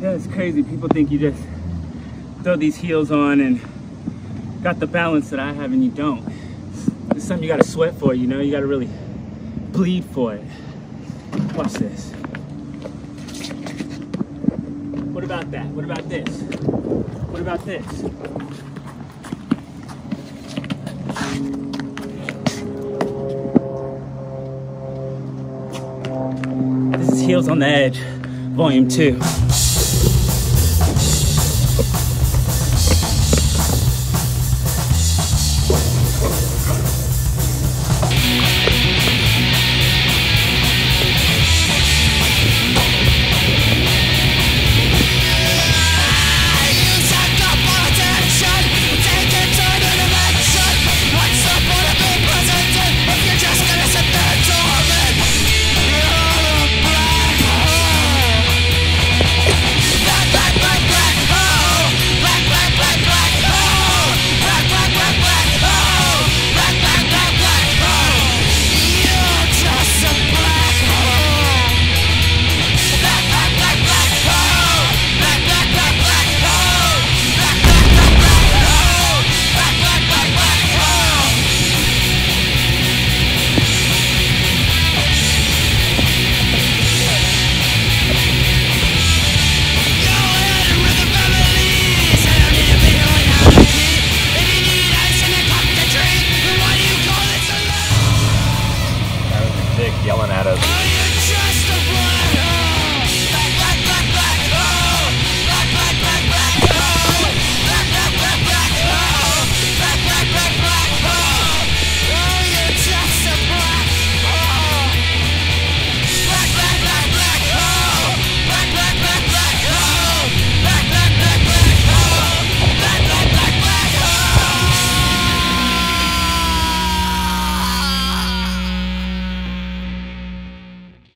Yeah, it's crazy. People think you just throw these heels on and got the balance that I have and you don't. It's something you gotta sweat for, you know? You gotta really bleed for it. Watch this. What about that? What about this? What about this? This is Heels on the Edge, Volume 2. Out of.